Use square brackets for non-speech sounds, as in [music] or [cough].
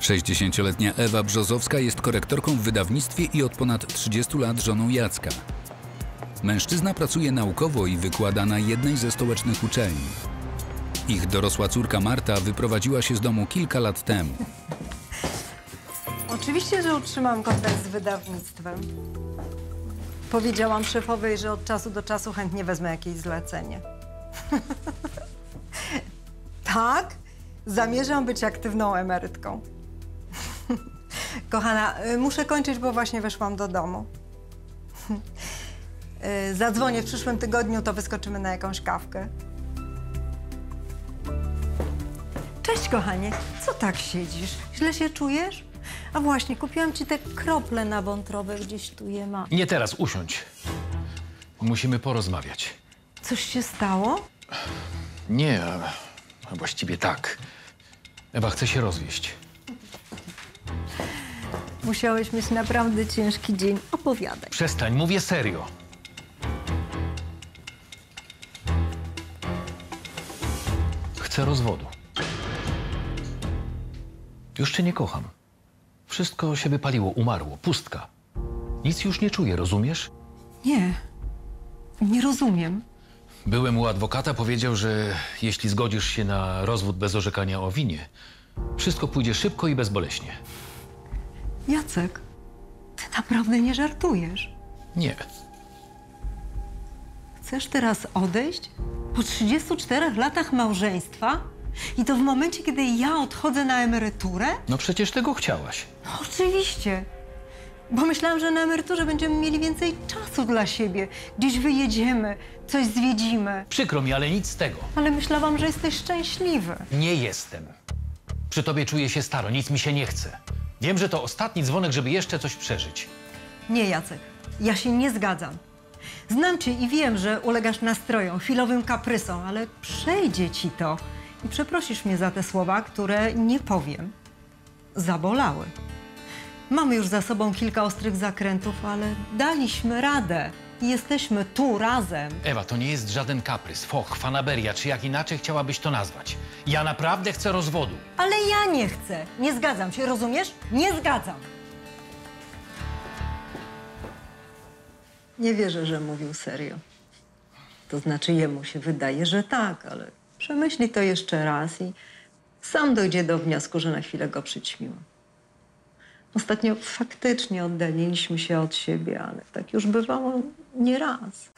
60-letnia Ewa Brzozowska jest korektorką w wydawnictwie i od ponad 30 lat żoną Jacka. Mężczyzna pracuje naukowo i wykłada na jednej ze stołecznych uczelni. Ich dorosła córka Marta wyprowadziła się z domu kilka lat temu. Oczywiście, że utrzymam kontakt z wydawnictwem. Powiedziałam szefowej, że od czasu do czasu chętnie wezmę jakieś zlecenie. [laughs] tak, zamierzam być aktywną emerytką. Kochana, y, muszę kończyć, bo właśnie weszłam do domu. [laughs] Y, Zadzwonię w przyszłym tygodniu, to wyskoczymy na jakąś kawkę. Cześć, kochanie. Co tak siedzisz? Źle się czujesz? A właśnie, kupiłam ci te krople na wątrobę, gdzieś tu je ma. Nie teraz, usiądź. Musimy porozmawiać. Coś się stało? Nie, a właściwie tak. Ewa chce się rozwieść. Musiałeś mieć naprawdę ciężki dzień. Opowiadaj. Przestań, mówię serio. Chcę rozwodu. Już cię nie kocham. Wszystko się wypaliło, umarło, pustka. Nic już nie czuję, rozumiesz? Nie, nie rozumiem. Byłem u adwokata, powiedział, że jeśli zgodzisz się na rozwód bez orzekania o winie, wszystko pójdzie szybko i bezboleśnie. Jacek, ty naprawdę nie żartujesz. Nie. Chcesz teraz odejść? Po 34 latach małżeństwa? I to w momencie, kiedy ja odchodzę na emeryturę? No przecież tego chciałaś. No, oczywiście. Bo myślałam, że na emeryturze będziemy mieli więcej czasu dla siebie. Gdzieś wyjedziemy, coś zwiedzimy. Przykro mi, ale nic z tego. Ale myślałam, że jesteś szczęśliwy. Nie jestem. Przy tobie czuję się staro, nic mi się nie chce. Wiem, że to ostatni dzwonek, żeby jeszcze coś przeżyć. Nie, Jacek, ja się nie zgadzam. Znam cię i wiem, że ulegasz nastrojom, chwilowym kaprysom, ale przejdzie ci to. I przeprosisz mnie za te słowa, które nie powiem. Zabolały. Mamy już za sobą kilka ostrych zakrętów, ale daliśmy radę. I Jesteśmy tu razem. Ewa, to nie jest żaden kaprys, foch, fanaberia, czy jak inaczej chciałabyś to nazwać. Ja naprawdę chcę rozwodu. Ale ja nie chcę. Nie zgadzam się, rozumiesz? Nie zgadzam. Nie wierzę, że mówił serio. To znaczy, jemu się wydaje, że tak, ale przemyśli to jeszcze raz i sam dojdzie do wniosku, że na chwilę go przyćmiło. Ostatnio faktycznie oddaliliśmy się od siebie, ale tak już bywało nieraz.